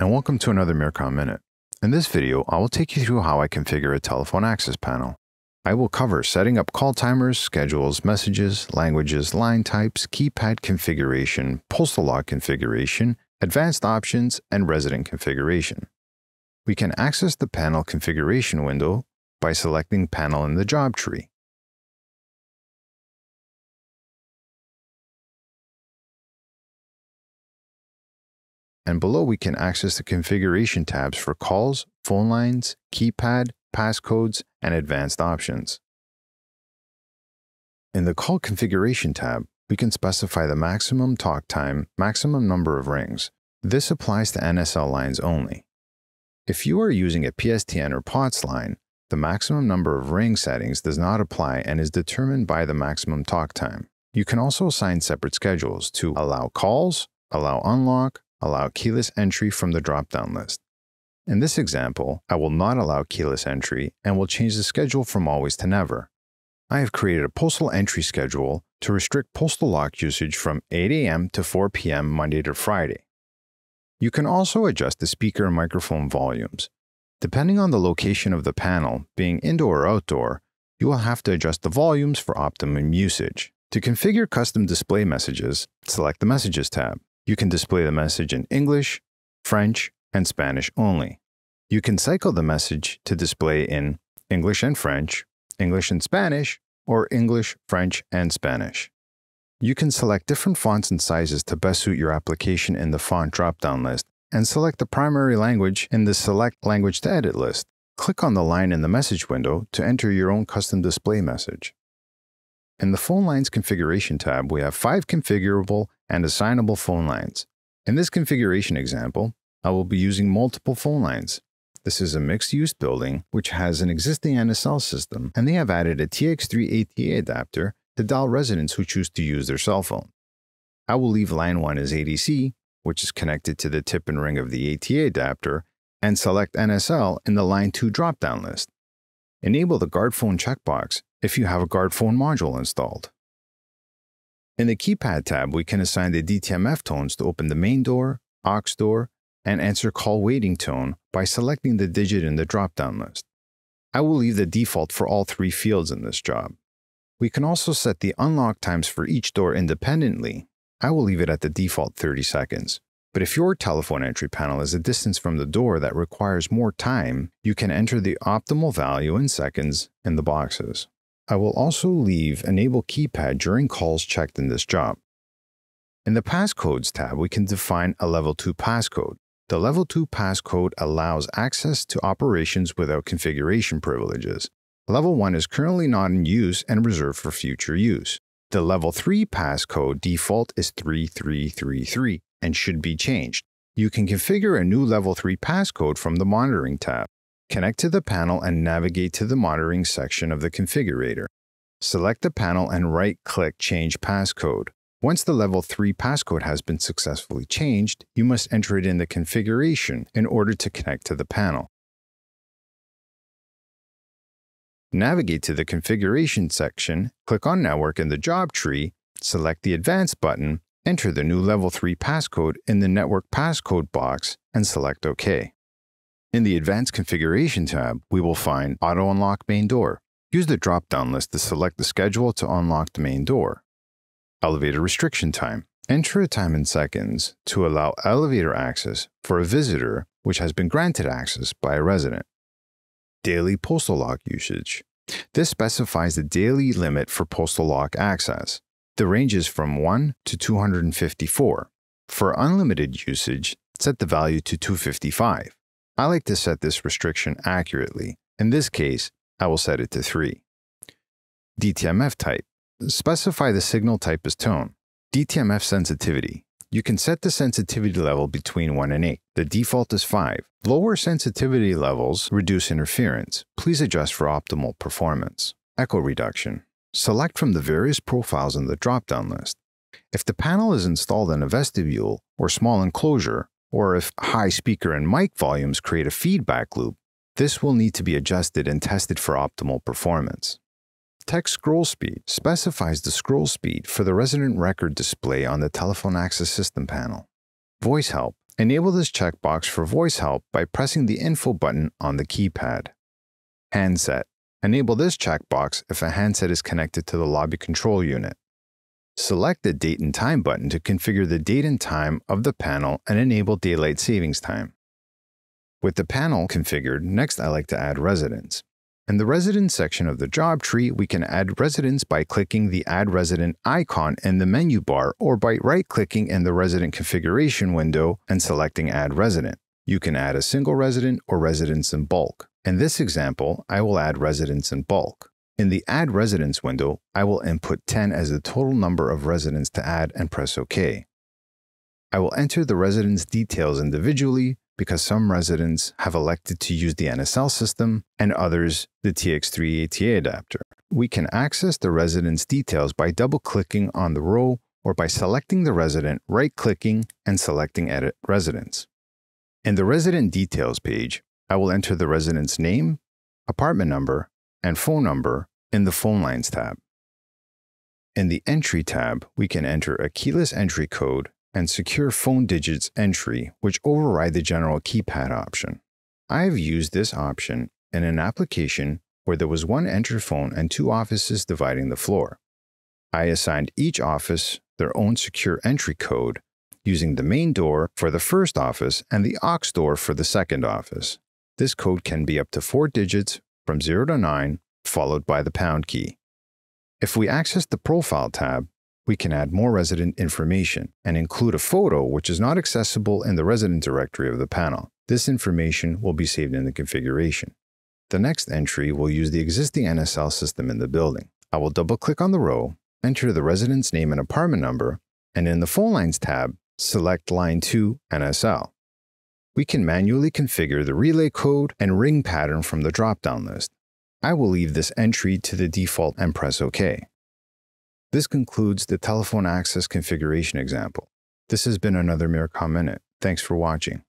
and welcome to another Mircom Minute. In this video, I will take you through how I configure a telephone access panel. I will cover setting up call timers, schedules, messages, languages, line types, keypad configuration, postal lock configuration, advanced options, and resident configuration. We can access the panel configuration window by selecting Panel in the job tree. And below we can access the configuration tabs for calls, phone lines, keypad, passcodes, and advanced options. In the Call Configuration tab, we can specify the maximum talk time, maximum number of rings. This applies to NSL lines only. If you are using a PSTN or POTS line, the maximum number of ring settings does not apply and is determined by the maximum talk time. You can also assign separate schedules to allow calls, allow unlock, allow keyless entry from the drop-down list. In this example, I will not allow keyless entry and will change the schedule from always to never. I have created a postal entry schedule to restrict postal lock usage from 8 a.m. to 4 p.m. Monday to Friday. You can also adjust the speaker and microphone volumes. Depending on the location of the panel, being indoor or outdoor, you will have to adjust the volumes for optimum usage. To configure custom display messages, select the Messages tab. You can display the message in English, French, and Spanish only. You can cycle the message to display in English and French, English and Spanish, or English, French, and Spanish. You can select different fonts and sizes to best suit your application in the font drop-down list, and select the primary language in the Select Language to Edit list. Click on the line in the message window to enter your own custom display message. In the Phone Lines Configuration tab, we have five configurable and assignable phone lines. In this configuration example, I will be using multiple phone lines. This is a mixed-use building which has an existing NSL system, and they have added a TX3 ATA adapter to dial residents who choose to use their cell phone. I will leave line 1 as ADC, which is connected to the tip and ring of the ATA adapter, and select NSL in the line 2 drop-down list. Enable the guard phone checkbox if you have a guard phone module installed. In the keypad tab, we can assign the DTMF tones to open the main door, aux door, and answer call waiting tone by selecting the digit in the drop-down list. I will leave the default for all three fields in this job. We can also set the unlock times for each door independently. I will leave it at the default 30 seconds. But if your telephone entry panel is a distance from the door that requires more time, you can enter the optimal value in seconds in the boxes. I will also leave Enable Keypad during calls checked in this job. In the Passcodes tab, we can define a Level 2 passcode. The Level 2 passcode allows access to operations without configuration privileges. Level 1 is currently not in use and reserved for future use. The Level 3 passcode default is 3333 and should be changed. You can configure a new Level 3 passcode from the Monitoring tab. Connect to the panel and navigate to the Monitoring section of the configurator. Select the panel and right-click Change Passcode. Once the Level 3 passcode has been successfully changed, you must enter it in the configuration in order to connect to the panel. Navigate to the Configuration section, click on Network in the job tree, select the Advanced button, enter the new Level 3 passcode in the Network Passcode box, and select OK. In the Advanced Configuration tab, we will find Auto Unlock Main Door. Use the drop-down list to select the schedule to unlock the main door. Elevator Restriction Time. Enter a time in seconds to allow elevator access for a visitor which has been granted access by a resident daily postal lock usage. This specifies the daily limit for postal lock access. The range is from 1 to 254. For unlimited usage, set the value to 255. I like to set this restriction accurately. In this case, I will set it to 3. DTMF type. Specify the signal type as tone. DTMF sensitivity. You can set the sensitivity level between 1 and 8. The default is 5. Lower sensitivity levels reduce interference. Please adjust for optimal performance. Echo reduction. Select from the various profiles in the drop-down list. If the panel is installed in a vestibule or small enclosure, or if high speaker and mic volumes create a feedback loop, this will need to be adjusted and tested for optimal performance. Text scroll speed specifies the scroll speed for the resident record display on the telephone access system panel. Voice help Enable this checkbox for voice help by pressing the Info button on the keypad. Handset. Enable this checkbox if a handset is connected to the lobby control unit. Select the Date and Time button to configure the date and time of the panel and enable daylight savings time. With the panel configured, next I like to add residents. In the residence section of the job tree, we can add residents by clicking the Add Resident icon in the menu bar or by right-clicking in the resident configuration window and selecting Add Resident. You can add a single resident or residents in bulk. In this example, I will add residents in bulk. In the Add Residents window, I will input 10 as the total number of residents to add and press OK. I will enter the residents' details individually because some residents have elected to use the NSL system and others the TX3 ATA adapter. We can access the resident's details by double-clicking on the row or by selecting the resident, right-clicking, and selecting Edit Residents. In the Resident Details page, I will enter the resident's name, apartment number, and phone number in the Phone Lines tab. In the Entry tab, we can enter a keyless entry code and secure phone digits entry, which override the general keypad option. I have used this option in an application where there was one entry phone and two offices dividing the floor. I assigned each office their own secure entry code using the main door for the first office and the aux door for the second office. This code can be up to four digits from 0 to 9, followed by the pound key. If we access the Profile tab, we can add more resident information and include a photo which is not accessible in the resident directory of the panel. This information will be saved in the configuration. The next entry will use the existing NSL system in the building. I will double-click on the row, enter the resident's name and apartment number, and in the Phone Lines tab, select Line 2 NSL. We can manually configure the relay code and ring pattern from the drop-down list. I will leave this entry to the default and press OK. This concludes the telephone access configuration example. This has been another Mircom Minute. Thanks for watching.